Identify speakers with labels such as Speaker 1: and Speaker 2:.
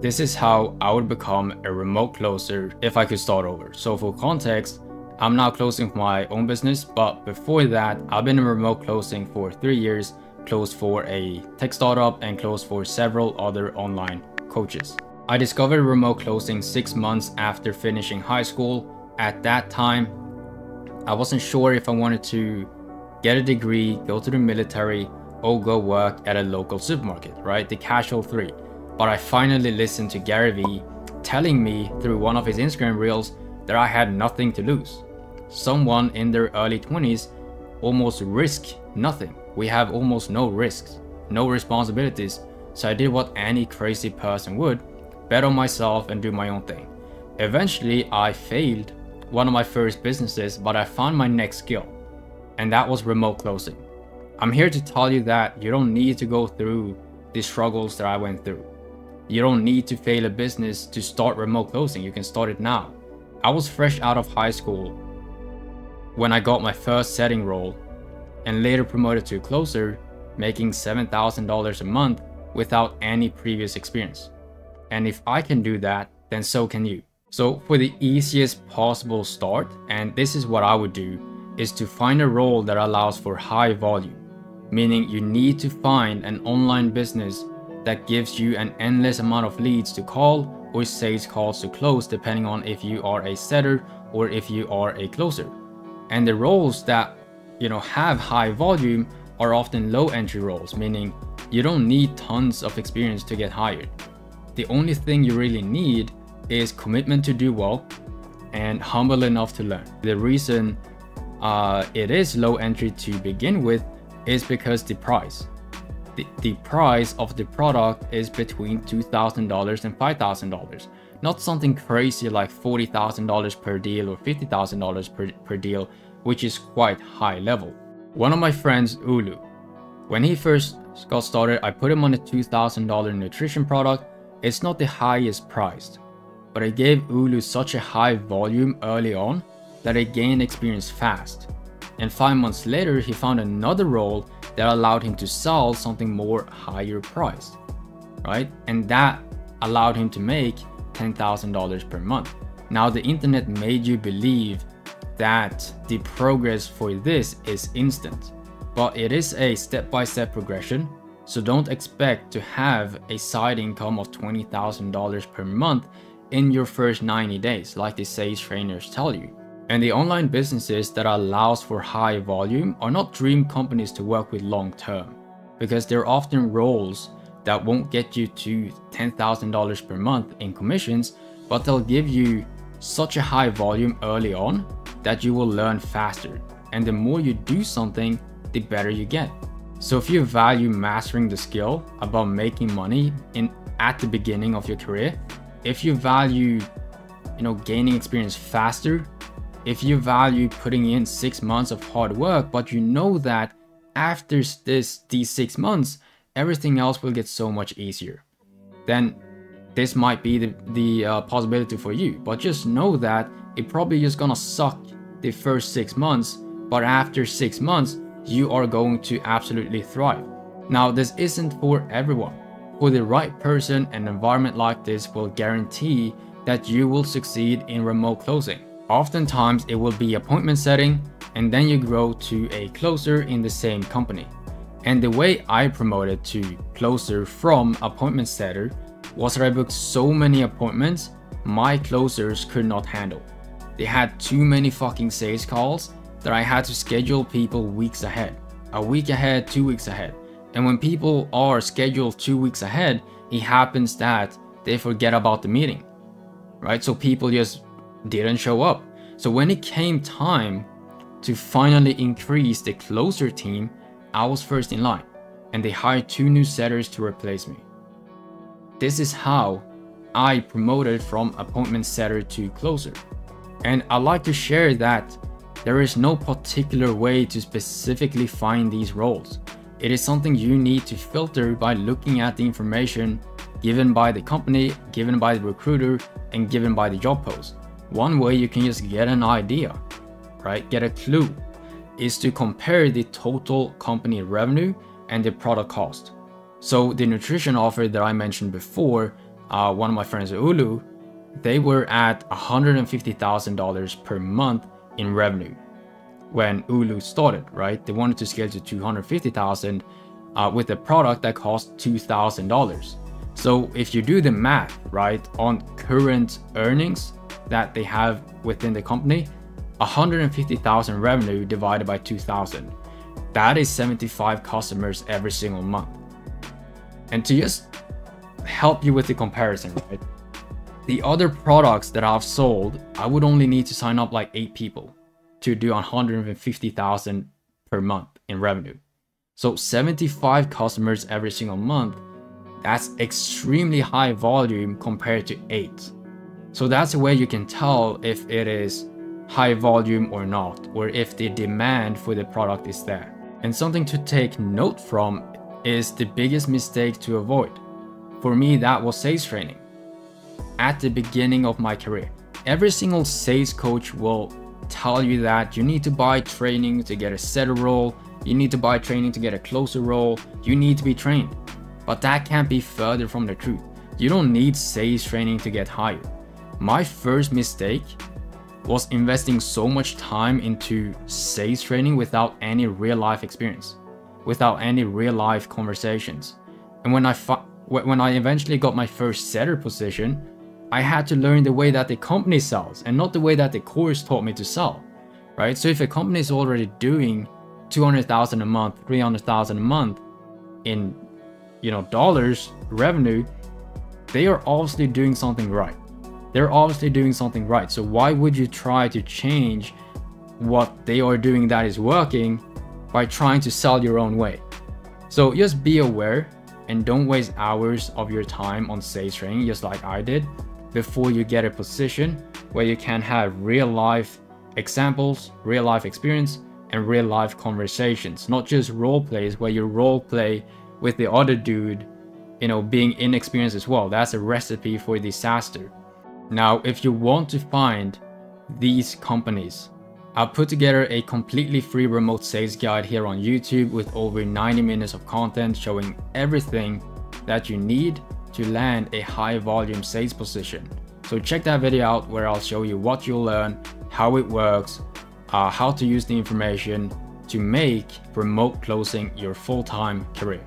Speaker 1: This is how I would become a remote closer if I could start over. So for context, I'm now closing my own business, but before that, I've been in remote closing for three years, closed for a tech startup and closed for several other online coaches. I discovered remote closing six months after finishing high school. At that time, I wasn't sure if I wanted to get a degree, go to the military, or go work at a local supermarket, right? The casual three. But I finally listened to Gary Vee telling me through one of his Instagram reels that I had nothing to lose. Someone in their early 20s almost risk nothing. We have almost no risks, no responsibilities. So I did what any crazy person would, bet on myself and do my own thing. Eventually, I failed one of my first businesses, but I found my next skill, and that was remote closing. I'm here to tell you that you don't need to go through the struggles that I went through. You don't need to fail a business to start remote closing. You can start it now. I was fresh out of high school when I got my first setting role and later promoted to closer, making $7,000 a month without any previous experience. And if I can do that, then so can you. So for the easiest possible start, and this is what I would do, is to find a role that allows for high volume, meaning you need to find an online business that gives you an endless amount of leads to call or sales calls to close depending on if you are a setter or if you are a closer. And the roles that you know have high volume are often low entry roles, meaning you don't need tons of experience to get hired. The only thing you really need is commitment to do well and humble enough to learn. The reason uh, it is low entry to begin with is because the price the, price of the product is between $2,000 and $5,000. Not something crazy like $40,000 per deal or $50,000 per, per deal, which is quite high level. One of my friends, Ulu, when he first got started, I put him on a $2,000 nutrition product. It's not the highest priced, but I gave Ulu such a high volume early on that I gained experience fast. And five months later, he found another role that allowed him to sell something more higher priced, right? And that allowed him to make $10,000 per month. Now, the internet made you believe that the progress for this is instant, but it is a step by step progression. So don't expect to have a side income of $20,000 per month in your first 90 days, like the sales trainers tell you. And the online businesses that allows for high volume are not dream companies to work with long term because they're often roles that won't get you to $10,000 per month in commissions, but they'll give you such a high volume early on that you will learn faster. And the more you do something, the better you get. So if you value mastering the skill about making money in at the beginning of your career, if you value you know gaining experience faster if you value putting in six months of hard work, but you know that after this these six months, everything else will get so much easier, then this might be the, the uh, possibility for you. But just know that it probably is gonna suck the first six months, but after six months, you are going to absolutely thrive. Now, this isn't for everyone. For the right person, an environment like this will guarantee that you will succeed in remote closing. Oftentimes it will be appointment setting and then you grow to a closer in the same company. And the way I promoted to closer from appointment setter was that I booked so many appointments my closers could not handle. They had too many fucking sales calls that I had to schedule people weeks ahead. A week ahead, two weeks ahead. And when people are scheduled two weeks ahead, it happens that they forget about the meeting. Right? So people just didn't show up. So when it came time to finally increase the closer team, I was first in line, and they hired two new setters to replace me. This is how I promoted from appointment setter to closer. And I like to share that there is no particular way to specifically find these roles. It is something you need to filter by looking at the information given by the company, given by the recruiter, and given by the job post. One way you can just get an idea, right? Get a clue is to compare the total company revenue and the product cost. So the nutrition offer that I mentioned before uh, one of my friends at Ulu, they were at $150,000 per month in revenue when Ulu started, right? They wanted to scale to 250,000 uh, with a product that cost $2,000. So if you do the math, right, on current earnings that they have within the company, 150,000 revenue divided by 2,000. That is 75 customers every single month. And to just help you with the comparison, right? The other products that I've sold, I would only need to sign up like eight people to do 150,000 per month in revenue. So 75 customers every single month, that's extremely high volume compared to eight. So that's a way you can tell if it is high volume or not, or if the demand for the product is there. And something to take note from is the biggest mistake to avoid. For me, that was sales training. At the beginning of my career, every single sales coach will tell you that you need to buy training to get a setter role, you need to buy training to get a closer role, you need to be trained. But that can't be further from the truth. You don't need sales training to get hired. My first mistake was investing so much time into sales training without any real life experience, without any real life conversations. And when I when I eventually got my first setter position, I had to learn the way that the company sells and not the way that the course taught me to sell, right? So if a company is already doing 200,000 a month, 300,000 a month in, you know, dollars revenue, they are obviously doing something right. They're obviously doing something right. So why would you try to change what they are doing that is working by trying to sell your own way? So just be aware and don't waste hours of your time on sales training just like I did before you get a position where you can have real life examples, real life experience, and real life conversations, not just role plays where you role play with the other dude, you know, being inexperienced as well. That's a recipe for disaster. Now, if you want to find these companies, I've put together a completely free remote sales guide here on YouTube with over 90 minutes of content showing everything that you need to land a high volume sales position. So check that video out where I'll show you what you'll learn, how it works, uh, how to use the information to make remote closing your full-time career.